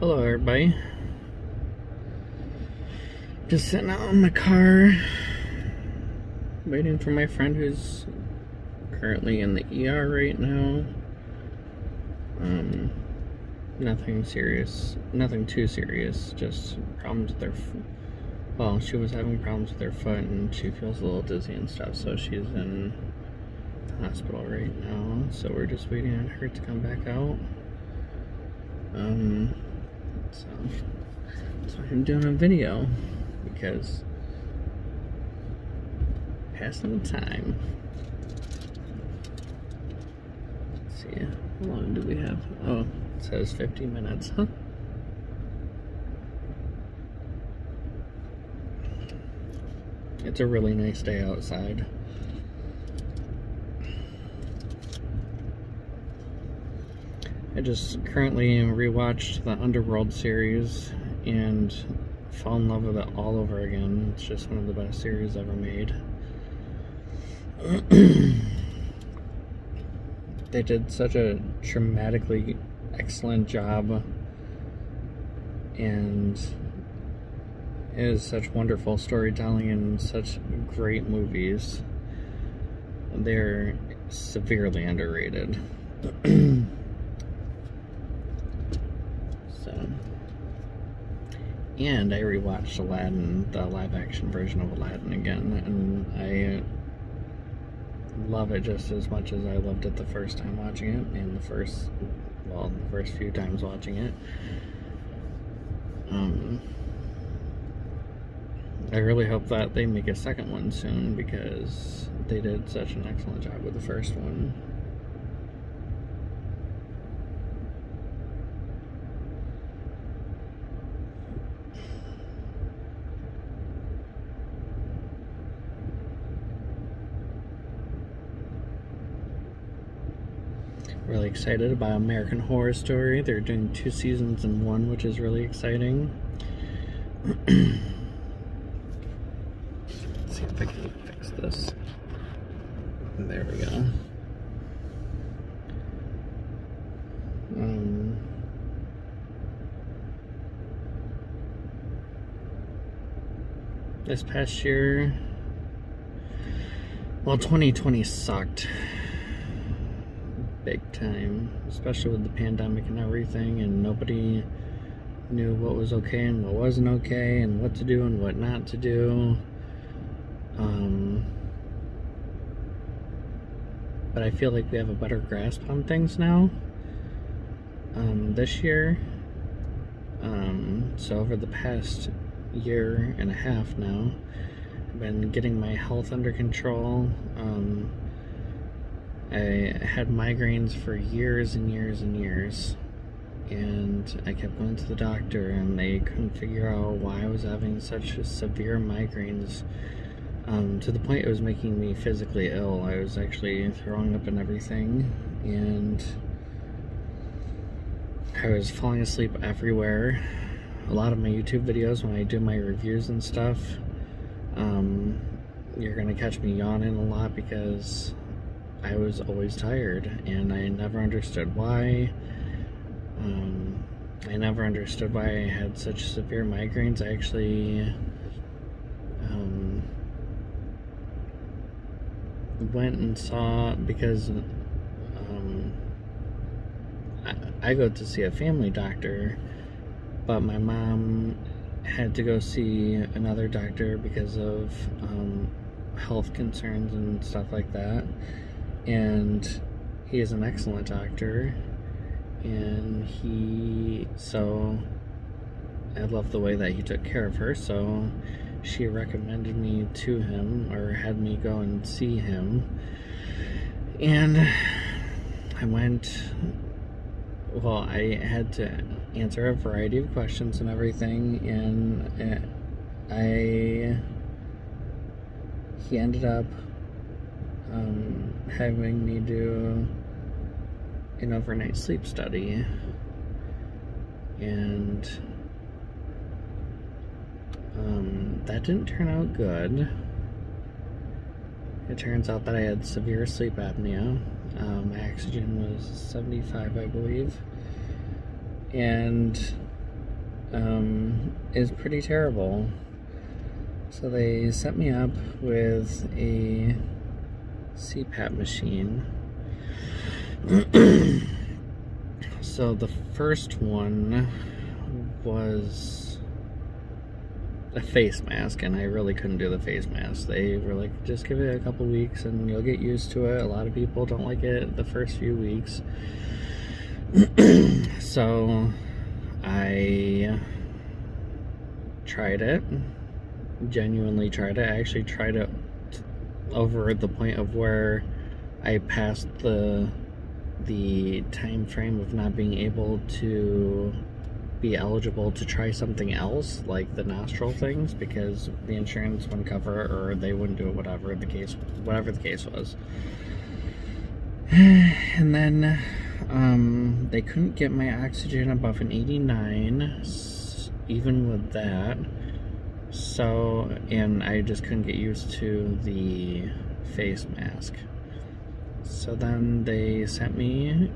Hello, everybody. Just sitting out in my car, waiting for my friend who's currently in the ER right now. Um, nothing serious, nothing too serious, just problems with her. Well, she was having problems with her foot and she feels a little dizzy and stuff, so she's in hospital right now. So we're just waiting on her to come back out. Um, so that's why I'm doing a video because passing the time. Let's see, how long do we have? Oh, it says 50 minutes, huh? It's a really nice day outside. I just currently rewatched the Underworld series and fell in love with it all over again. It's just one of the best series ever made. they did such a dramatically excellent job and it is such wonderful storytelling and such great movies. They're severely underrated. And I rewatched Aladdin, the live action version of Aladdin again, and I love it just as much as I loved it the first time watching it, and the first, well, the first few times watching it. Um, I really hope that they make a second one soon because they did such an excellent job with the first one. Excited about American Horror Story. They're doing two seasons in one, which is really exciting. Let's see if I can fix this. There we go. Um, this past year, well, 2020 sucked big time, especially with the pandemic and everything, and nobody knew what was okay and what wasn't okay, and what to do and what not to do. Um, but I feel like we have a better grasp on things now. Um, this year, um, so over the past year and a half now, I've been getting my health under control. Um, I had migraines for years and years and years. And I kept going to the doctor, and they couldn't figure out why I was having such severe migraines. Um, to the point it was making me physically ill. I was actually throwing up and everything, and I was falling asleep everywhere. A lot of my YouTube videos, when I do my reviews and stuff, um, you're gonna catch me yawning a lot because I was always tired and I never understood why. Um, I never understood why I had such severe migraines. I actually um, went and saw because um, I, I go to see a family doctor, but my mom had to go see another doctor because of um, health concerns and stuff like that and he is an excellent doctor and he so I love the way that he took care of her so she recommended me to him or had me go and see him. And I went well I had to answer a variety of questions and everything and I he ended up um, having me do an overnight sleep study and um, that didn't turn out good. It turns out that I had severe sleep apnea. Um, my oxygen was 75, I believe. And um, is pretty terrible. So they set me up with a CPAP machine. so the first one was a face mask, and I really couldn't do the face mask. They were like, just give it a couple weeks and you'll get used to it. A lot of people don't like it the first few weeks. so I tried it, genuinely tried it. I actually tried it over the point of where I passed the the time frame of not being able to be eligible to try something else like the nostril things because the insurance wouldn't cover it or they wouldn't do it whatever the case whatever the case was. And then um, they couldn't get my oxygen above an 89 even with that so and I just couldn't get used to the face mask so then they sent me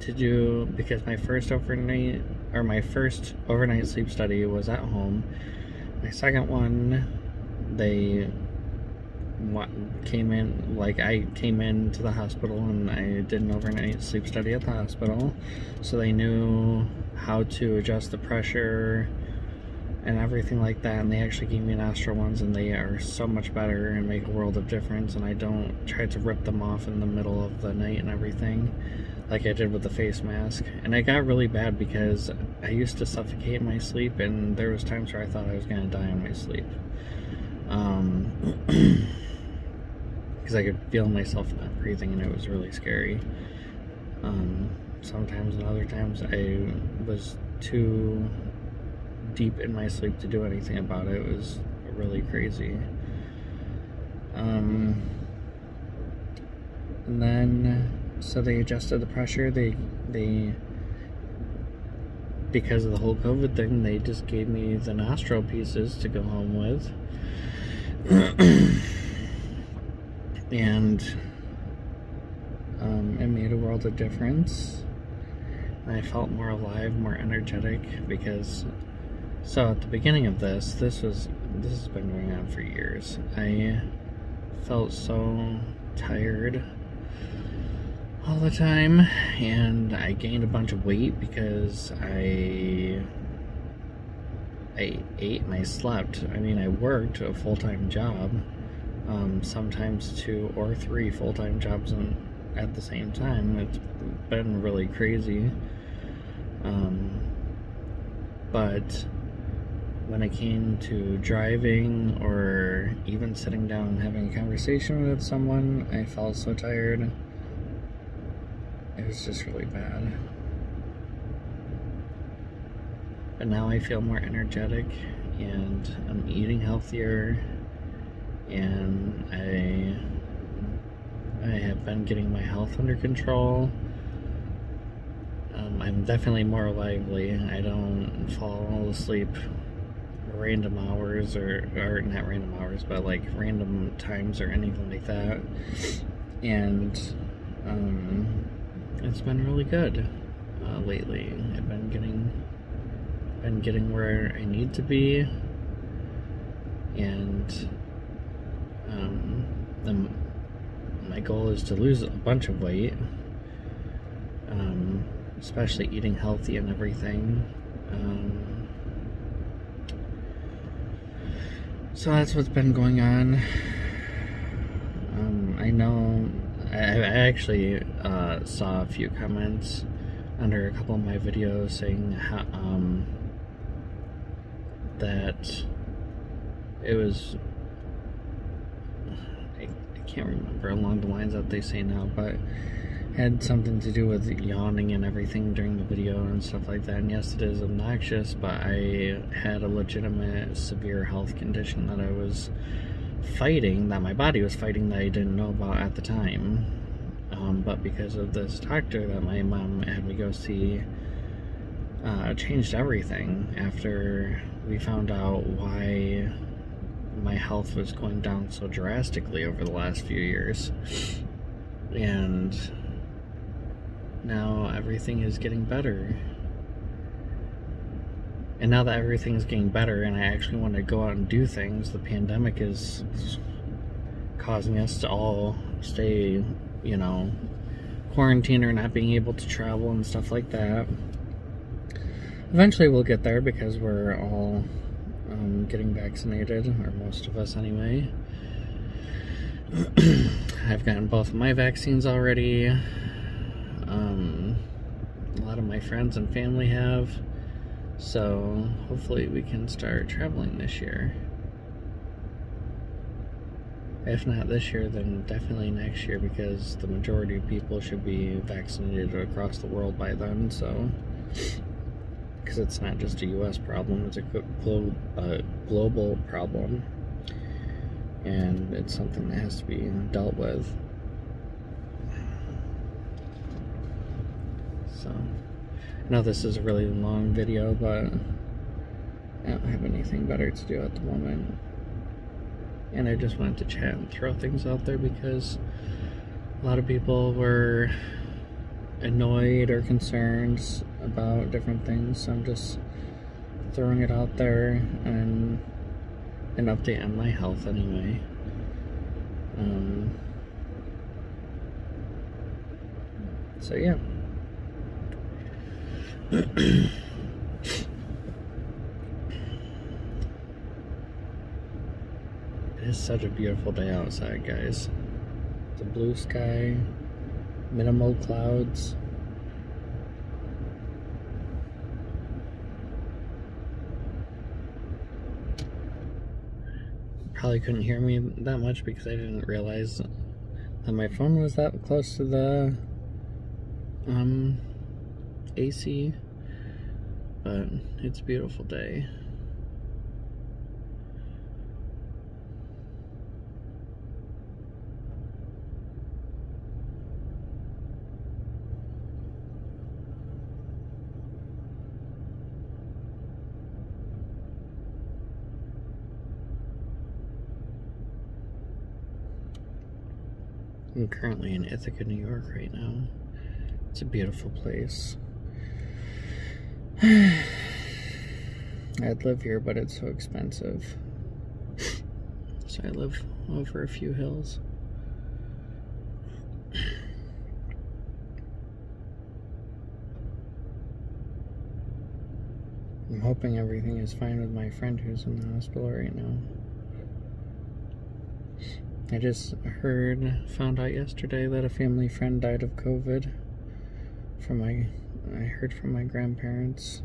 to do because my first overnight or my first overnight sleep study was at home. My second one, they came in like I came into the hospital and I did an overnight sleep study at the hospital, so they knew how to adjust the pressure and everything like that and they actually gave me nostril ones and they are so much better and make a world of difference and I don't try to rip them off in the middle of the night and everything like I did with the face mask. And I got really bad because I used to suffocate in my sleep, and there was times where I thought I was going to die in my sleep. Um, because I could feel myself not breathing, and it was really scary. Um, sometimes and other times I was too deep in my sleep to do anything about it. It was really crazy. Um, and then so they adjusted the pressure. They they because of the whole COVID thing, they just gave me the nostril pieces to go home with. and um, it made a world of difference. I felt more alive, more energetic because so at the beginning of this, this was this has been going on for years. I felt so tired all the time and I gained a bunch of weight because I I ate and I slept. I mean, I worked a full-time job, um, sometimes two or three full-time jobs in, at the same time. It's been really crazy. Um, but when it came to driving or even sitting down and having a conversation with someone, I felt so tired. It was just really bad. But now I feel more energetic and I'm eating healthier and I I have been getting my health under control. Um, I'm definitely more lively. I don't fall asleep random hours or, or not random hours, but like random times or anything like that. And um, it's been really good uh, lately. I've been getting been getting where I need to be, and um, the, my goal is to lose a bunch of weight, um, especially eating healthy and everything. Um, so that's what's been going on. Um, I know I, I actually uh, saw a few comments under a couple of my videos saying how, um, that it was I, I can't remember along the lines that they say now, but had something to do with yawning and everything during the video and stuff like that. And yes, it is obnoxious, but I had a legitimate severe health condition that I was fighting that my body was fighting that I didn't know about at the time. Um, but because of this doctor that my mom had me go see, uh, changed everything after we found out why my health was going down so drastically over the last few years. And now everything is getting better. And now that everything's getting better and I actually want to go out and do things, the pandemic is causing us to all stay, you know, quarantined or not being able to travel and stuff like that. Eventually we'll get there because we're all um, getting vaccinated, or most of us anyway. I've gotten both of my vaccines already. Um, a lot of my friends and family have. So hopefully we can start traveling this year. If not this year, then definitely next year because the majority of people should be vaccinated across the world by then. So, because it's not just a U.S. problem; it's a glo uh, global problem, and it's something that has to be dealt with. So, I know this is a really long video, but I don't have anything better to do at the moment and I just wanted to chat and throw things out there because a lot of people were annoyed or concerned about different things. So I'm just throwing it out there and an update on my health anyway. Um, so yeah. It is such a beautiful day outside, guys. The blue sky, minimal clouds. Probably couldn't hear me that much because I didn't realize that my phone was that close to the um, AC. But it's a beautiful day. I'm currently in Ithaca, New York right now. It's a beautiful place. I'd live here, but it's so expensive. So I live over a few hills. I'm hoping everything is fine with my friend who's in the hospital right now. I just heard, found out yesterday that a family friend died of COVID. From my, I heard from my grandparents.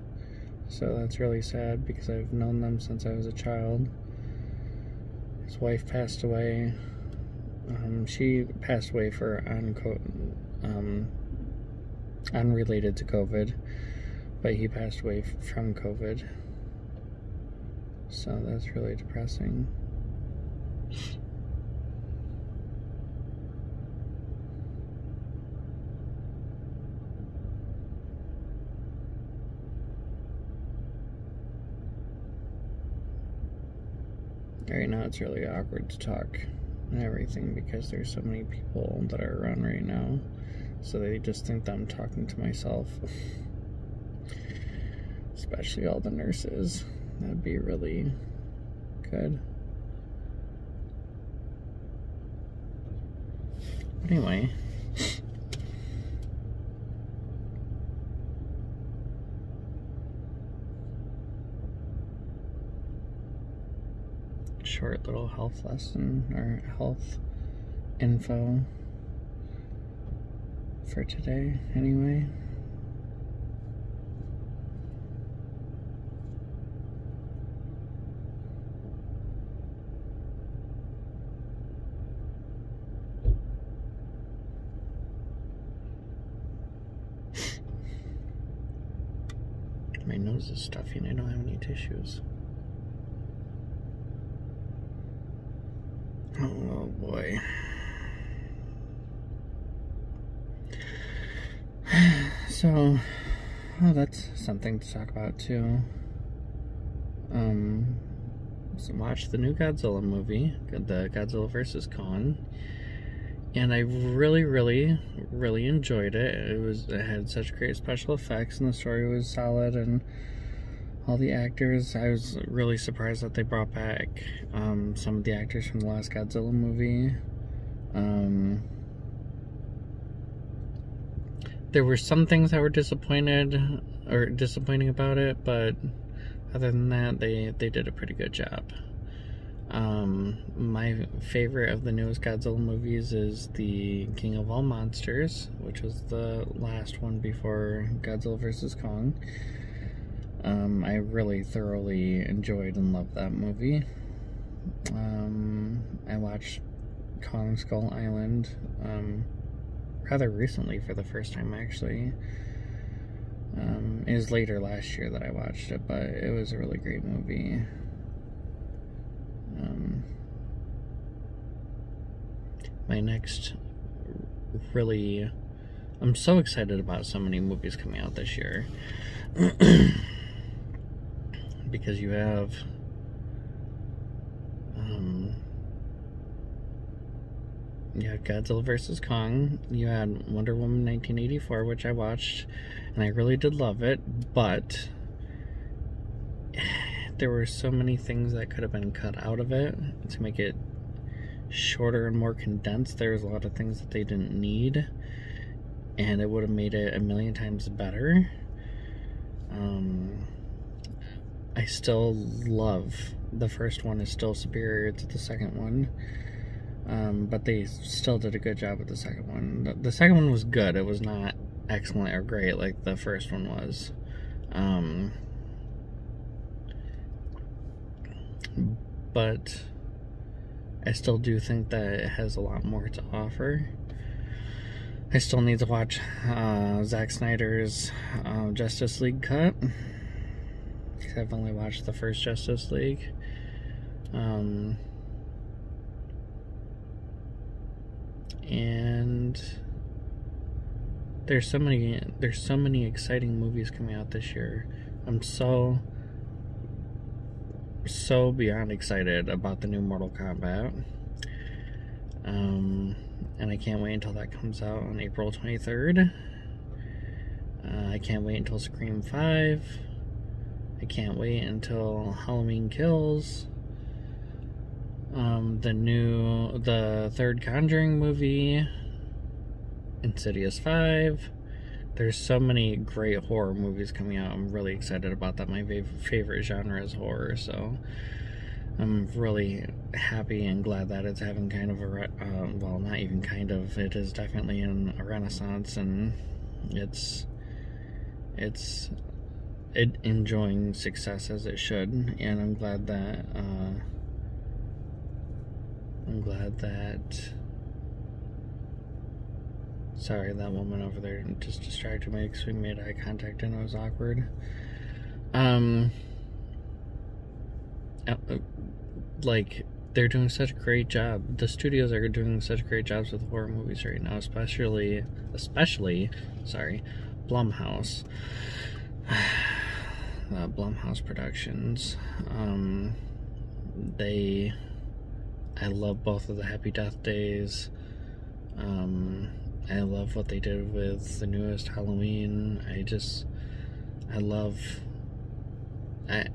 So that's really sad because I've known them since I was a child. His wife passed away. Um, she passed away for on um, unrelated to COVID, but he passed away from COVID. So that's really depressing. Right now it's really awkward to talk and everything because there's so many people that are around right now. So they just think that I'm talking to myself. Especially all the nurses. That'd be really good. Anyway. Short little health lesson mm-hmm. or health info for today, anyway. My nose is stuffy and I don't have any tissues. Oh boy. So, well, that's something to talk about too. Um, so watch the new Godzilla movie, the Godzilla vs. Kong, and I really, really, really enjoyed it. It was it had such great special effects, and the story was solid, and all the actors. I was really surprised that they brought back um, some of the actors from the last Godzilla movie. Um, there were some things that were disappointed or disappointing about it, but other than that, they they did a pretty good job. Um, my favorite of the newest Godzilla movies is the King of All Monsters, which was the last one before Godzilla vs. Kong. Um, I really thoroughly enjoyed and loved that movie. Um, I watched Kong Skull Island um, rather recently for the first time, actually. Um, it was later last year that I watched it, but it was a really great movie. Um, my next really I'm so excited about so many movies coming out this year. because you have um, you had Godzilla vs. Kong, you had Wonder Woman 1984, which I watched, and I really did love it, but there were so many things that could have been cut out of it to make it shorter and more condensed. There's a lot of things that they didn't need, and it would have made it a million times better. Um, I still love the first one is still superior to the second one. Um, but they still did a good job with the second one. The, the, second one was good. It was not excellent or great like the first one was. Um, but I still do think that it has a lot more to offer. I still need to watch uh, Zack Snyder's uh, Justice League cut. I've only watched the first Justice League. Um, and there's so many there's so many exciting movies coming out this year. I'm so so beyond excited about the new Mortal Kombat. Um, and I can't wait until that comes out on April 23rd. Uh, I can't wait until Scream 5. I can't wait until Halloween Kills. Um, the new, the third Conjuring movie, Insidious 5. There's so many great horror movies coming out. I'm really excited about that. My favorite genre is horror, so I'm really happy and glad that it's having kind of a, uh, well, not even kind of, it is definitely in a renaissance, and it's, it's it enjoying success as it should, and I'm glad that, uh, I'm glad that Sorry, that woman over there just distracted me because we made eye contact and it was awkward. Um, uh, like, they're doing such a great job. The studios are doing such great jobs with horror movies right now, especially, especially, sorry, Blumhouse. uh, Blumhouse Productions. Um, they, I love both of the Happy Death Days. Um, I love what they did with the newest Halloween. I just, I love. I,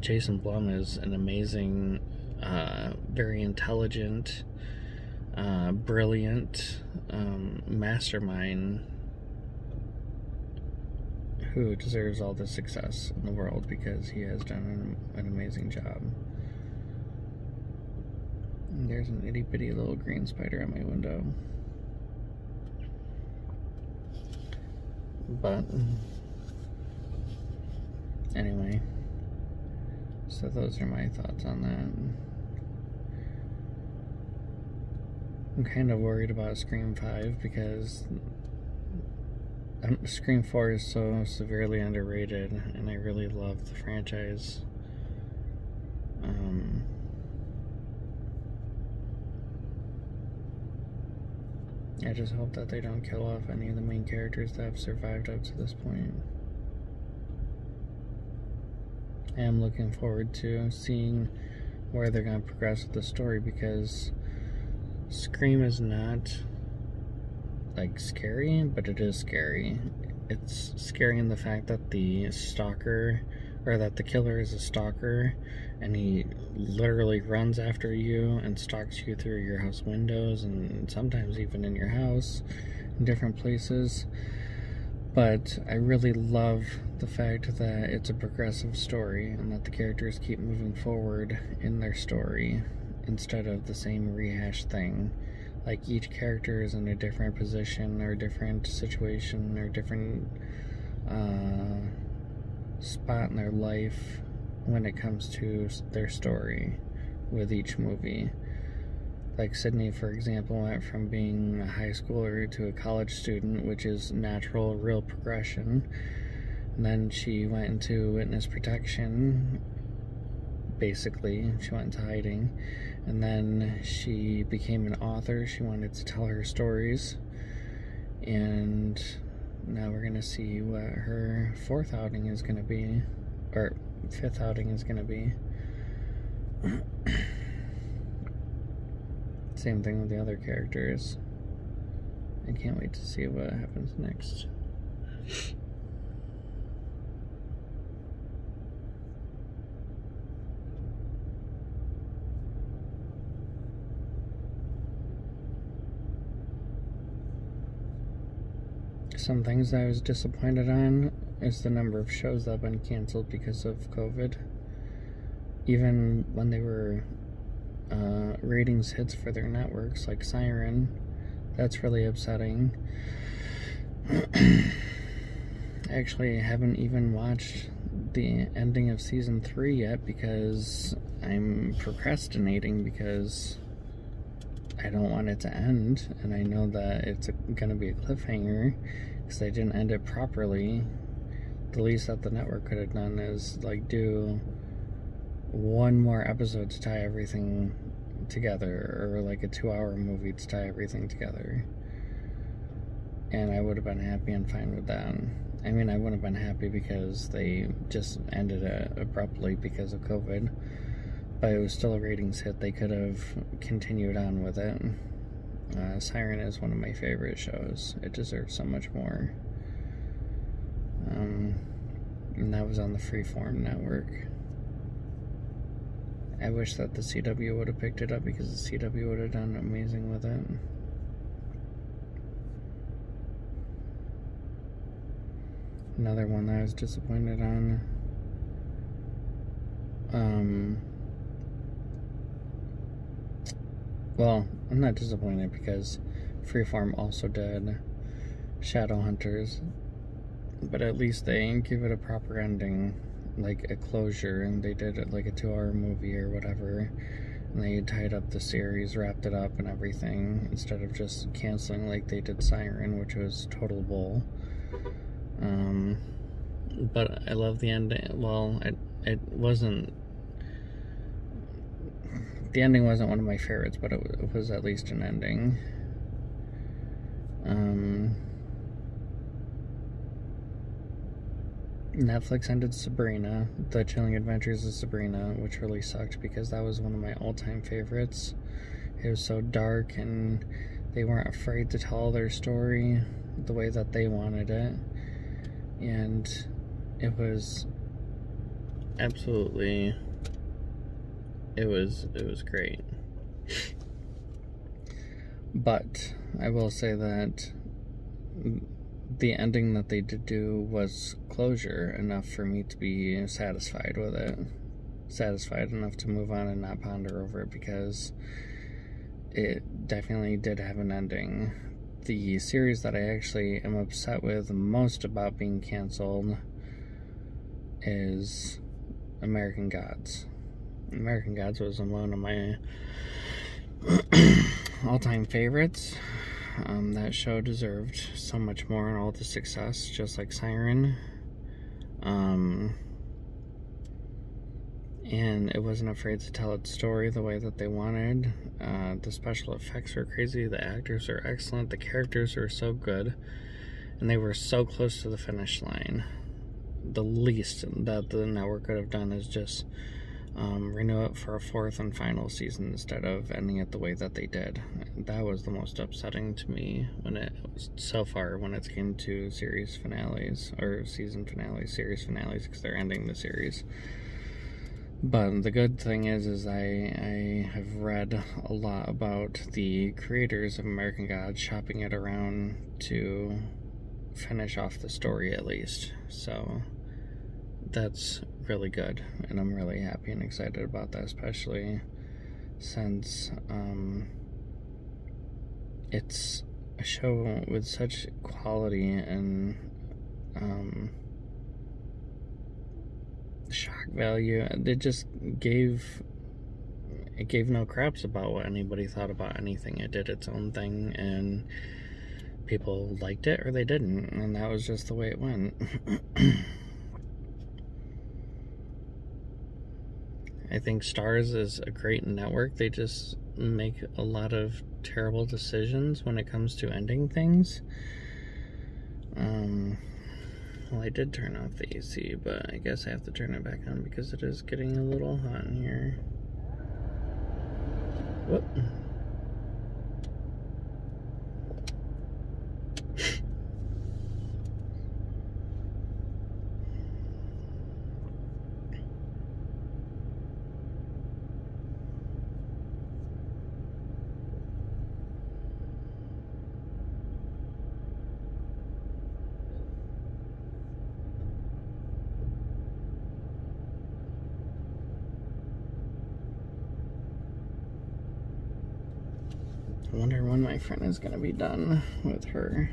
Jason Blum is an amazing, uh, very intelligent, uh, brilliant um, mastermind who deserves all the success in the world because he has done an, an amazing job. There's an itty bitty little green spider on my window. But anyway, so those are my thoughts on that. I'm kind of worried about Scream 5 because um, Scream 4 is so severely underrated and I really love the franchise. Um, I just hope that they don't kill off any of the main characters that have survived up to this point. I am looking forward to seeing where they're going to progress with the story because Scream is not like scary, but it is scary. It's scary in the fact that the stalker or that the killer is a stalker and he literally runs after you and stalks you through your house windows and sometimes even in your house in different places. But I really love the fact that it's a progressive story and that the characters keep moving forward in their story instead of the same rehashed thing. Like each character is in a different position or different situation or different uh, spot in their life when it comes to their story with each movie. Like Sydney, for example, went from being a high schooler to a college student, which is natural, real progression. And then she went into witness protection, basically. She went into hiding. And then she became an author. She wanted to tell her stories. And now we're to see what her fourth outing is to be. Or fifth outing is to be. Same thing with the other characters. I can't wait to see what happens next. Some things I was disappointed on is the number of shows that have been canceled because of COVID. Even when they were uh, ratings hits for their networks, like Siren. That's really upsetting. I actually haven't even watched the ending of season three yet because I'm procrastinating because I don't want it to end, and I know that it's gonna be a cliffhanger because they didn't end it properly. The least that the network could have done is like do one more episode to tie everything together, or like a two hour movie to tie everything together. And I would have been happy and fine with that. I mean, I wouldn't have been happy because they just ended it abruptly because of COVID, but it was still a ratings hit. They could have continued on with it. Uh, Siren is one of my favorite shows. It deserves so much more. Um, and that was on the Freeform network. I wish that the CW would have picked it up because the CW would have done amazing with it. Another one that I was disappointed on. Um, well, I'm not disappointed because Freeform also did Shadowhunters, but at least they give it a proper ending like a closure and they did it like a two hour movie or whatever. And they tied up the series wrapped it up and everything instead of just canceling like they did siren which was total bull. Um but i love the ending well it, it wasn't the ending wasn't one of my favorites but it, was at least an ending um Netflix ended Sabrina, The Chilling Adventures of Sabrina, which really sucked because that was one of my all time favorites. It was so dark and they weren't afraid to tell their story the way that they wanted it. And it was absolutely it was it was great. But I will say that the ending that they did do was closure enough for me to be satisfied with it. Satisfied enough to move on and not ponder over it because it definitely did have an ending. The series that I actually am upset with most about being canceled is American Gods. American Gods was one of my all time favorites. Um, that show deserved so much more and all the success, just like Siren. Um, and it wasn't afraid to tell its story the way that they wanted. Uh, the special effects were crazy, the actors are excellent, the characters are so good, and they were so close to the finish line. The least that the network could have done is just um, renew it for a fourth and final season instead of ending it the way that they did. That was the most upsetting to me when it so far when it came to series finales or season finales, series finales because they're ending the series. But the good thing is, is I I have read a lot about the creators of American Gods shopping it around to finish off the story at least. So that's really good, and I'm really happy and excited about that, especially since um, it's a show with such quality and um, shock value. It just gave it gave no craps about what anybody thought about anything. It did its own thing, and people liked it or they didn't, and that was just the way it went. I think Starz is a great network. They just make a lot of terrible decisions when it comes to ending things. Um, well, I did turn off the AC, but I guess I have to turn it back on because it is getting a little hot in here. Whoop. Wonder when my friend is gonna be done with her.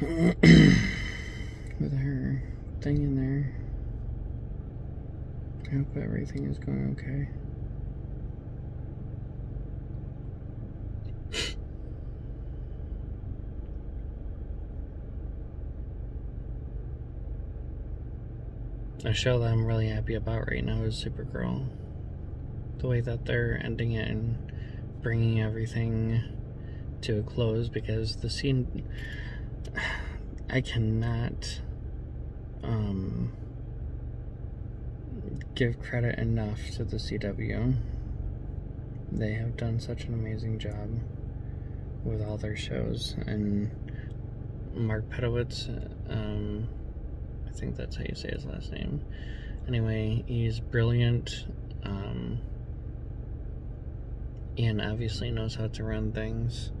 with her thing in there. I hope everything is going okay. A show that I'm really happy about right now is Supergirl the way that they're ending it and bringing everything to a close because the scene I cannot um, give credit enough to the CW. They have done such an amazing job with all their shows and Mark Pedowitz um, I think that's how you say his last name. Anyway, he's brilliant. Um, and obviously knows how to run things.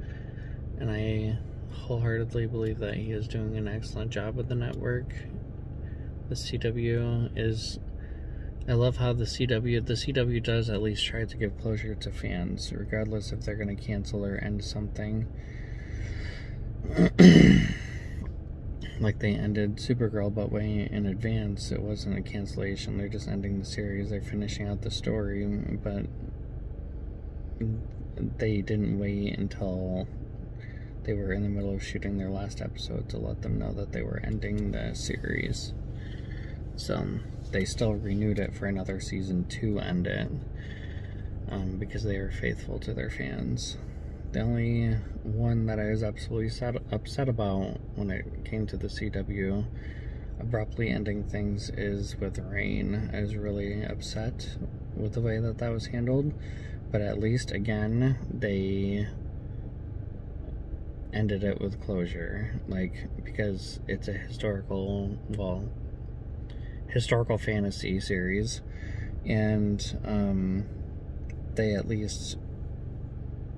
And I wholeheartedly believe that he is doing an excellent job with the network. The CW is. I love how the CW the CW does at least try to give closure to fans, regardless if they're going to cancel or end something. like they ended Supergirl, but way in advance. It wasn't a cancellation. They're just ending the series. They're finishing out the story, but they didn't wait until they were in the middle of shooting their last episode to let them know that they were ending the series. So they still renewed it for another season to end it um, because they are faithful to their fans. The only one that I was absolutely sad, upset about when it came to the CW abruptly ending things is with Reign. I was really upset with the way that that was handled but at least again they ended it with closure. Like because it's a historical well historical fantasy series and um, they at least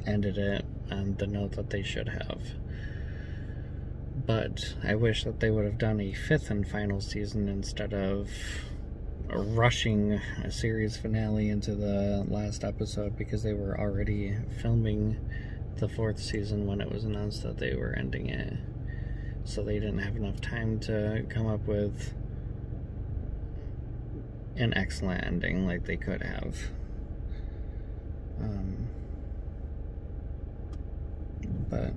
ended it on the note that they should have. But I wish that they would have done a fifth and final season instead of rushing a series finale into the last episode because they were already filming the fourth season when it was announced that they were ending it. So they didn't have enough time to come up with an excellent ending like they could have. Um, but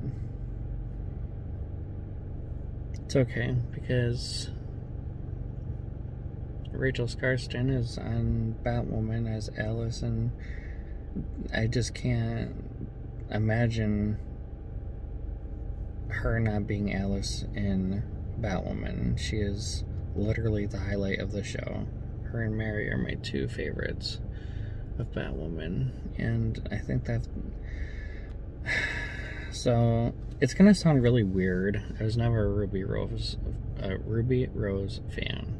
it's okay because Rachel Skarsten is on Batwoman as Alice, and I just can't imagine her not being Alice in Batwoman. She is literally the highlight of the show. her and Mary are my two favorites of Batwoman, and I think that. So it's gonna sound really weird. I was never a Ruby Rose, a Ruby Rose fan.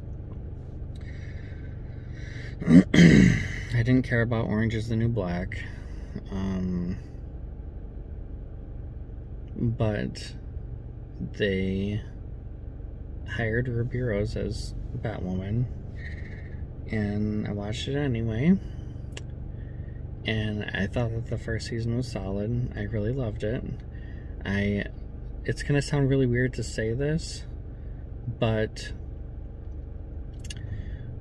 I didn't care about Orange is the New Black. Um, but they hired Ruby Rose as Batwoman, and I watched it anyway. And I thought that the first season was solid. I really loved it. I it's gonna sound really weird to say this, but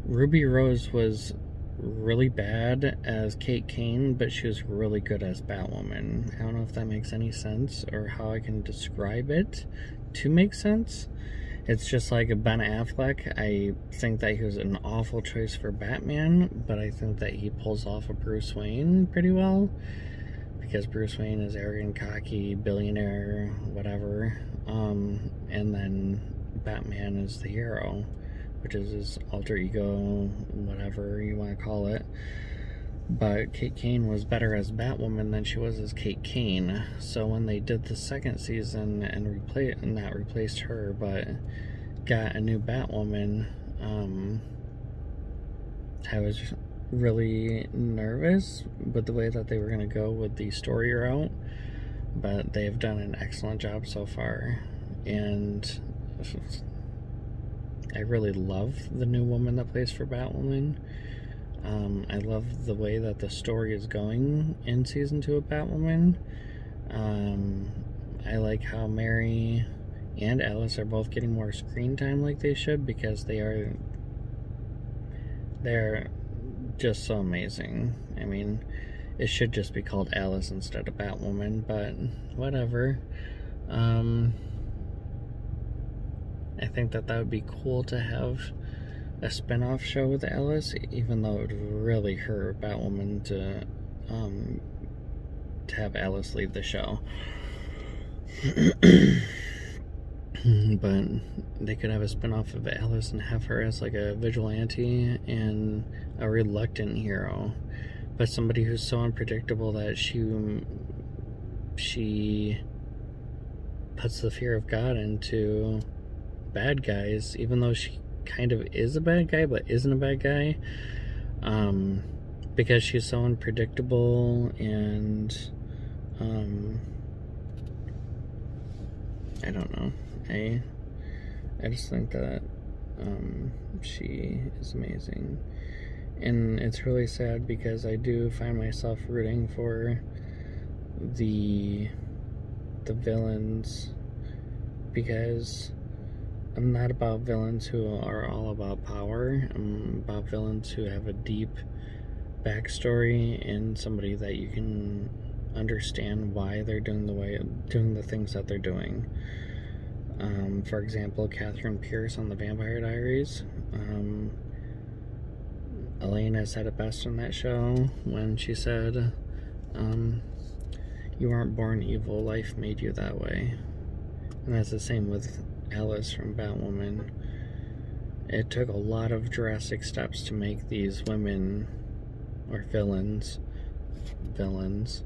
Ruby Rose was really bad as Kate Kane, but she was really good as Batwoman. I don't know if that makes any sense or how I can describe it to make sense. It's just like Ben Affleck. I think that he was an awful choice for Batman, but I think that he pulls off a Bruce Wayne pretty well because Bruce Wayne is arrogant, cocky, billionaire, whatever. Um, and then Batman is the hero which is his alter ego, whatever you want to call it. But Kate Kane was better as Batwoman than she was as Kate Kane. So when they did the second season and replaced, not replaced her, but got a new Batwoman, um, I was really nervous with the way that they were going to go with the story route. But they've done an excellent job so far. And I really love the new woman that plays for Batwoman. Um, I love the way that the story is going in season two of Batwoman. Um, I like how Mary and Alice are both getting more screen time like they should because they are they're just so amazing. I mean, it should just be called Alice instead of Batwoman, but whatever. Um, I think that that would be cool to have a spin-off show with Alice, even though it would really hurt Batwoman to um, to have Alice leave the show. but they could have a spin-off of Alice and have her as like a vigilante and a reluctant hero, but somebody who's so unpredictable that she she puts the fear of God into bad guys, even though she kind of is a bad guy, but isn't a bad guy. Um, because she's so unpredictable and, um, I don't know. I, I just think that, um, she is amazing. And it's really sad because I do find myself rooting for the, the villains because I'm not about villains who are all about power. I'm about villains who have a deep backstory and somebody that you can understand why they're doing the way doing the things that they're doing. Um, for example, Katherine Pierce on the Vampire Diaries. Um, Elena said it best on that show when she said, um, "You aren't born evil. Life made you that way." And that's the same with Alice from Batwoman, it took a lot of drastic steps to make these women, or villains, villains,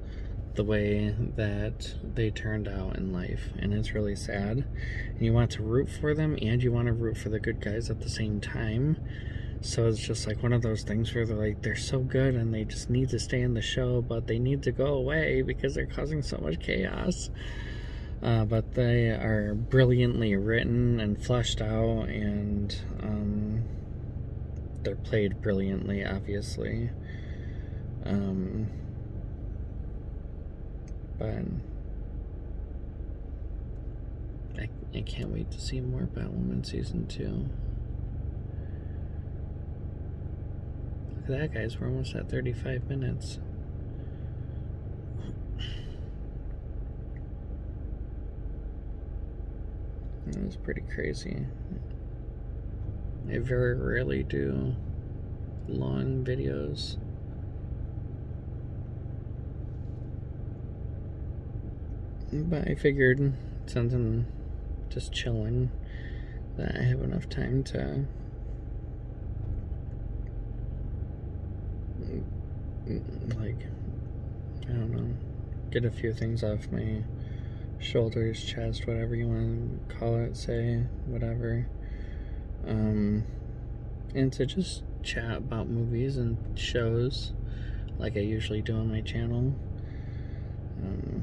the way that they turned out in life. And it's really sad. And you want to root for them, and you want to root for the good guys at the same time. So it's just like one of those things where they're like, they're so good and they just need to stay in the show, but they need to go away because they're causing so much chaos. Uh, but they are brilliantly written and fleshed out, and um, they're played brilliantly, obviously. Um, but I, I can't wait to see more Batwoman season two. Look at that, guys. We're almost at 35 minutes. Was pretty crazy. I very rarely do long videos. But I figured since I'm just chilling that I have enough time to like, I don't know, get a few things off my shoulders, chest, whatever you want to call it, say, whatever. Um, and to just chat about movies and shows like I usually do on my channel. Um,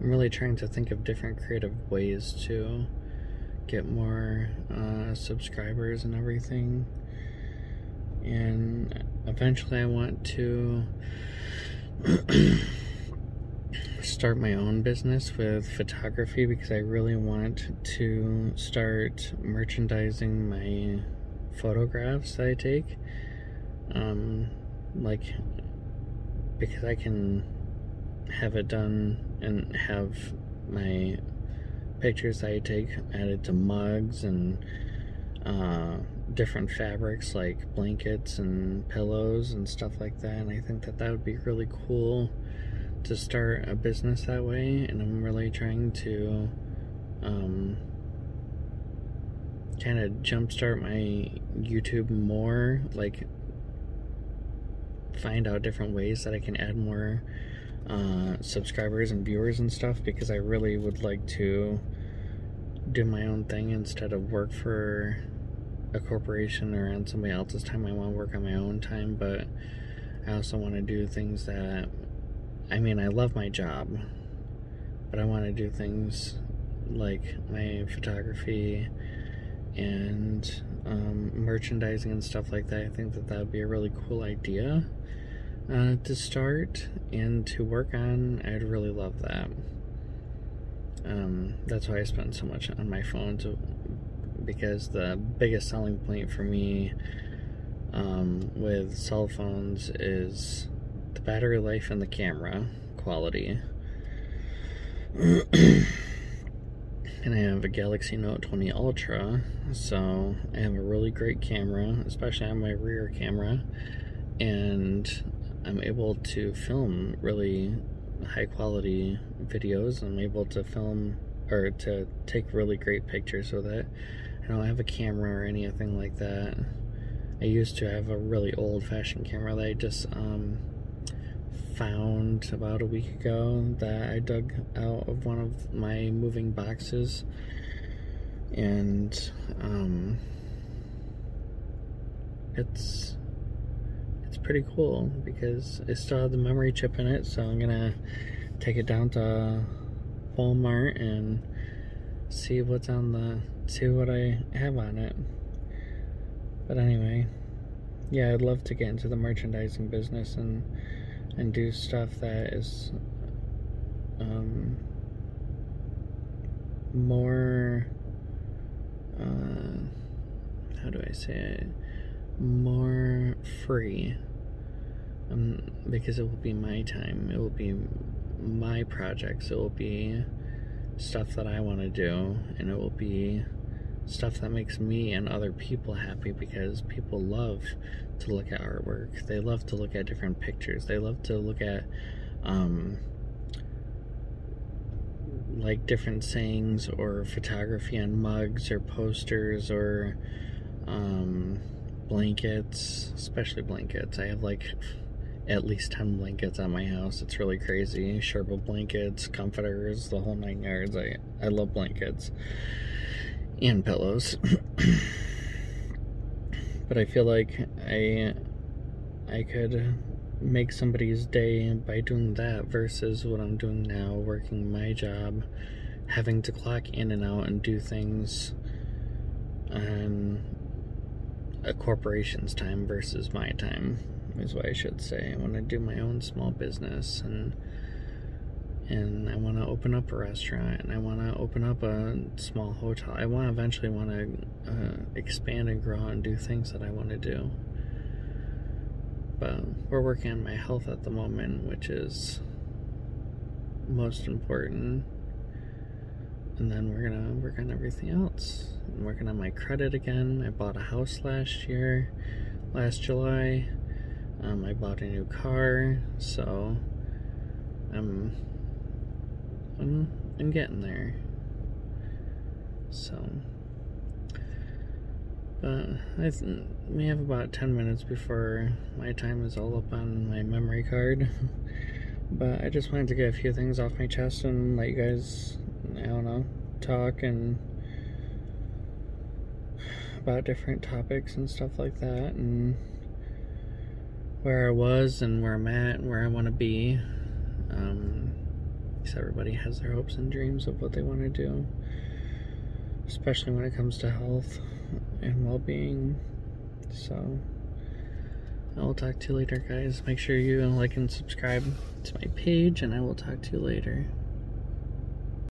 I'm really trying to think of different creative ways to get more uh, subscribers and everything. And eventually, I want to start my own business with photography because I really want to start merchandising my photographs that I take. Um, like, because I can have it done and have my pictures I take added to mugs and uh, different fabrics like blankets and pillows and stuff like that. And I think that that would be really cool to start a business that way. And I'm really trying to um, kind of jumpstart my YouTube more, like find out different ways that I can add more uh, subscribers and viewers and stuff because I really would like to do my own thing instead of work for a corporation or on somebody else's time. I want to work on my own time, but I also want to do things that I mean, I love my job, but I want to do things like my photography and um, merchandising and stuff like that. I think that that would be a really cool idea uh, to start and to work on. I'd really love that. Um, that's why I spend so much on my phone to, because the biggest selling point for me um, with cell phones is the battery life and the camera quality. and I have a Galaxy Note 20 Ultra, so I have a really great camera, especially on my rear camera, and I'm able to film really high quality videos. I'm able to film or to take really great pictures with it. I don't have a camera or anything like that. I used to have a really old fashioned camera that I just um, found about a week ago that I dug out of one of my moving boxes. And um, it's it's pretty cool because it still has the memory chip in it so I'm gonna take it down to Walmart and see what's on the see what I have on it but anyway yeah I'd love to get into the merchandising business and and do stuff that is um, more uh, how do I say it more free um, because it will be my time. It will be my projects. It will be stuff that I want to do, and it will be stuff that makes me and other people happy because people love to look at artwork. They love to look at different pictures. They love to look at um, like different sayings or photography on mugs or posters or um, blankets, especially blankets. I have like at least 10 blankets on my house. It's really crazy. Sherpa blankets, comforters, the whole nine yards. I, I love blankets and pillows. but I feel like I I could make somebody's day by doing that versus what I'm doing now, working my job, having to clock in and out and do things on a corporation's time versus my time is what I should say. I want to do my own small business and and I want to open up a restaurant and I want to open up a small hotel. I want to eventually want to uh, expand and grow and do things that I want to do. But we're working on my health at the moment, which is most important. And then we're gonna work on everything else. I'm working on my credit again. I bought a house last year, last July. Um, I bought a new car, so I'm, I'm, I'm getting there. So, But I we have about 10 minutes before my time is all up on my memory card. but I just wanted to get a few things off my chest and let you guys, I don't know, talk and about different topics and stuff like that and where I was and where I'm at and where I want to be. Um, because everybody has their hopes and dreams of what they want to do, especially when it comes to health and well being. So, I will talk to you later, guys. Make sure you like and subscribe to my page, and I will talk to you later.